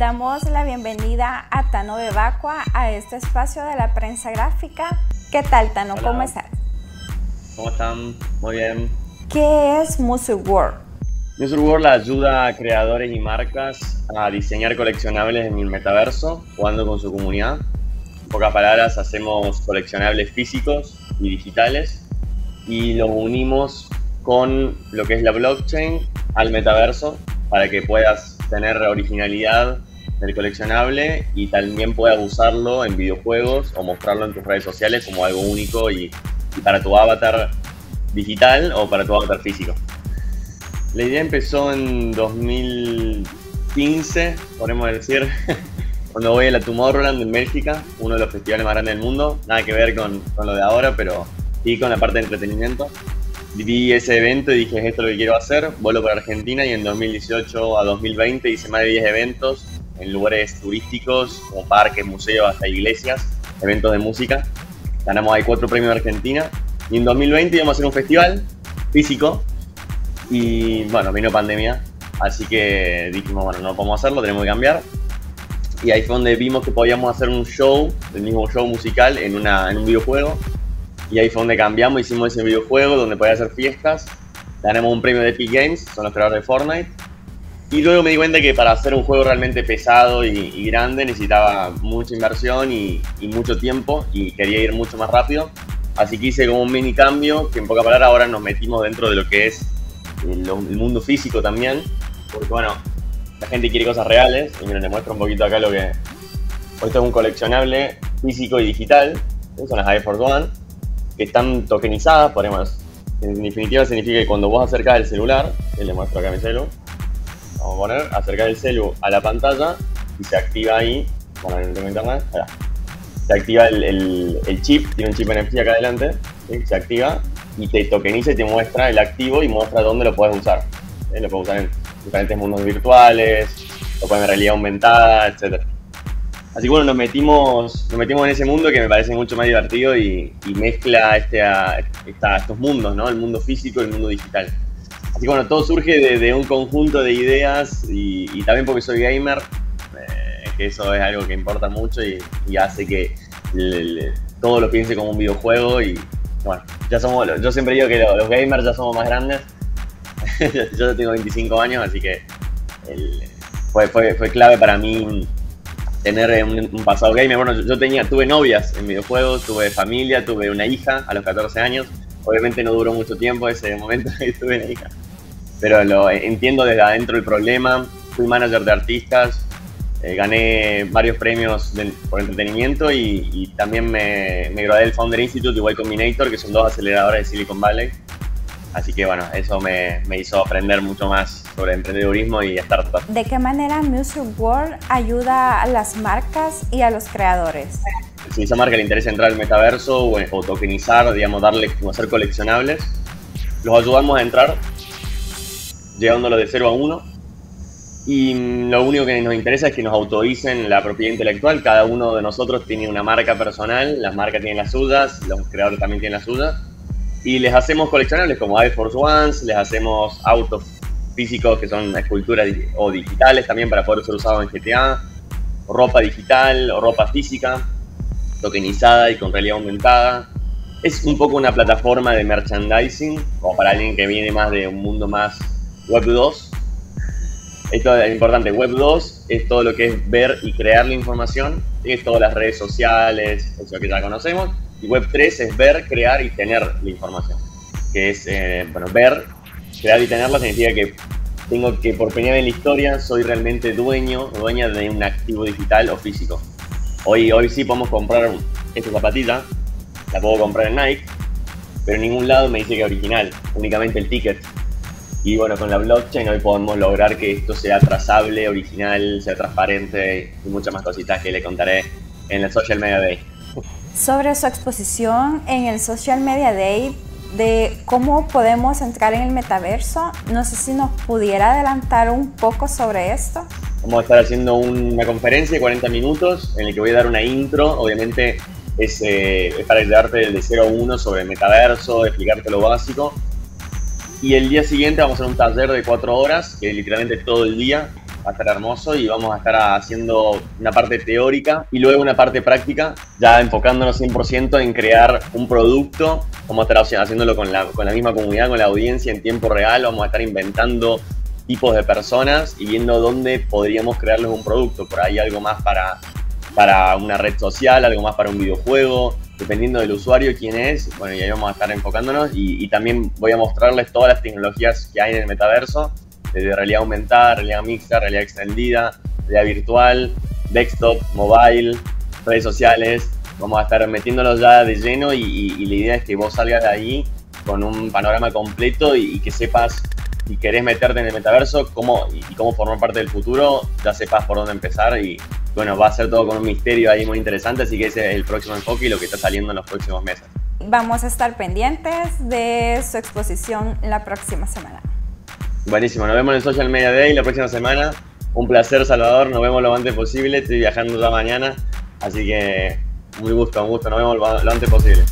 Damos la bienvenida a Tano Bebacua a este espacio de la prensa gráfica. ¿Qué tal, Tano? ¿Cómo estás? ¿Cómo están? Muy bien. ¿Qué es Music World? Music World ayuda a creadores y marcas a diseñar coleccionables en el metaverso, jugando con su comunidad. En pocas palabras, hacemos coleccionables físicos y digitales y los unimos con lo que es la blockchain al metaverso para que puedas tener originalidad del coleccionable y también puedas usarlo en videojuegos o mostrarlo en tus redes sociales como algo único y, para tu avatar digital o para tu avatar físico. La idea empezó en 2015, podemos decir, cuando voy a la Tomorrowland en México, uno de los festivales más grandes del mundo. Nada que ver con, lo de ahora, pero sí con la parte de entretenimiento vi ese evento y dije, esto es lo que quiero hacer, vuelo para Argentina y en 2018 a 2020 hice más de 10 eventos en lugares turísticos como parques, museos, hasta iglesias, eventos de música. Ganamos ahí cuatro premios de Argentina y en 2020 íbamos a hacer un festival físico y bueno, vino pandemia, así que dijimos, bueno, no podemos hacerlo, tenemos que cambiar. Y ahí fue donde vimos que podíamos hacer un show, el mismo show musical, en, una, en un videojuego y ahí fue donde cambiamos, hicimos ese videojuego donde podía hacer fiestas. Ganamos un premio de Epic Games, son los creadores de Fortnite. Y luego me di cuenta que para hacer un juego realmente pesado y, grande necesitaba mucha inversión y, mucho tiempo y quería ir mucho más rápido. Así que hice como un mini cambio que en poca palabra ahora nos metimos dentro de lo que es el, el mundo físico también. Porque bueno, la gente quiere cosas reales. Y miren, les muestro un poquito acá lo que... Esto es un coleccionable físico y digital. Son las Air Force One que están tokenizadas, podemos, en definitiva significa que cuando vos acercás el celular, y le muestro acá mi celu, vamos a poner, acercar el celu a la pantalla y se activa ahí, bueno, no tengo internet, se activa el, chip, tiene un chip NFC acá adelante, se activa y te tokeniza y te muestra el activo y muestra dónde lo puedes usar. Lo puedes usar en diferentes mundos virtuales, lo puedes en realidad aumentada, etcétera. Así que bueno, nos metimos, nos metimos en ese mundo que me parece mucho más divertido y, mezcla este, estos mundos, ¿no? El mundo físico y el mundo digital. Así bueno, todo surge de, un conjunto de ideas y, también porque soy gamer, eh, que eso es algo que importa mucho y, hace que todo lo piense como un videojuego y bueno, ya somos, yo siempre digo que los, gamers ya somos más grandes. yo tengo 25 años, así que fue, fue, fue clave para mí tener un, pasado gamer. Bueno, yo, tenía, tuve novias en videojuegos, tuve familia, tuve una hija a los 14 años. Obviamente no duró mucho tiempo ese momento que tuve una hija. Pero lo entiendo desde adentro el problema. Fui manager de artistas, eh, gané varios premios por entretenimiento y, también me, me, gradué del Founder Institute y Y Combinator, que son dos aceleradores de Silicon Valley. Así que bueno, eso me, me hizo aprender mucho más sobre emprendedurismo y startups. ¿De qué manera Music World ayuda a las marcas y a los creadores? Si a esa marca le interesa entrar al metaverso o, tokenizar, digamos, darle, como hacer coleccionables, los ayudamos a entrar llevándolo de 0 a 1 y lo único que nos interesa es que nos autoricen la propiedad intelectual. Cada uno de nosotros tiene una marca personal, las marcas tienen las suyas, los creadores también tienen las suyas. Y les hacemos coleccionables como Air Force Ones, les hacemos autos físicos que son esculturas o digitales también para poder ser usados en GTA, ropa digital o ropa física, tokenizada y con realidad aumentada. Es un poco una plataforma de merchandising, como para alguien que viene más de un mundo más Web 2. Esto es importante, Web 2 es todo lo que es ver y crear la información, es todas las redes sociales, eso que ya conocemos, y Web 3 es ver, crear y tener la información, que es, eh, bueno, ver crear y tenerla significa que tengo que, por primera vez en la historia, soy realmente dueño dueña de un activo digital o físico. Hoy, hoy sí podemos comprar esta zapatilla, la puedo comprar en Nike, pero en ningún lado me dice que es original, únicamente el ticket. Y bueno, con la blockchain hoy podemos lograr que esto sea trazable, original, sea transparente y muchas más cositas que le contaré en el Social Media Day. Sobre su exposición en el Social Media Day, de cómo podemos entrar en el metaverso. No sé si nos pudiera adelantar un poco sobre esto. Vamos a estar haciendo una conferencia de 40 minutos en la que voy a dar una intro. Obviamente es, eh, para ayudarte de 0 a 1 sobre el metaverso, explicarte lo básico. Y el día siguiente vamos a hacer un taller de 4 horas, que literalmente todo el día va a estar hermoso y vamos a estar haciendo una parte teórica y luego una parte práctica, ya enfocándonos 100% en crear un producto, vamos a estar haciéndolo con la, con la misma comunidad, con la audiencia en tiempo real, vamos a estar inventando tipos de personas y viendo dónde podríamos crearles un producto, por ahí algo más para, para una red social, algo más para un videojuego, dependiendo del usuario quién es, bueno, y ahí vamos a estar enfocándonos y, y también voy a mostrarles todas las tecnologías que hay en el metaverso de realidad aumentada, realidad mixta, realidad extendida, realidad virtual, desktop, mobile, redes sociales. Vamos a estar metiéndolos ya de lleno y, la idea es que vos salgas de ahí con un panorama completo y, que sepas si querés meterte en el metaverso cómo, y, cómo formar parte del futuro, ya sepas por dónde empezar y bueno, va a ser todo con un misterio ahí muy interesante, así que ese es el próximo enfoque y lo que está saliendo en los próximos meses. Vamos a estar pendientes de su exposición la próxima semana. Buenísimo, nos vemos en Social Media Day la próxima semana. Un placer, Salvador. Nos vemos lo antes posible. Estoy viajando ya mañana. Así que muy gusto, un gusto. Nos vemos lo antes posible.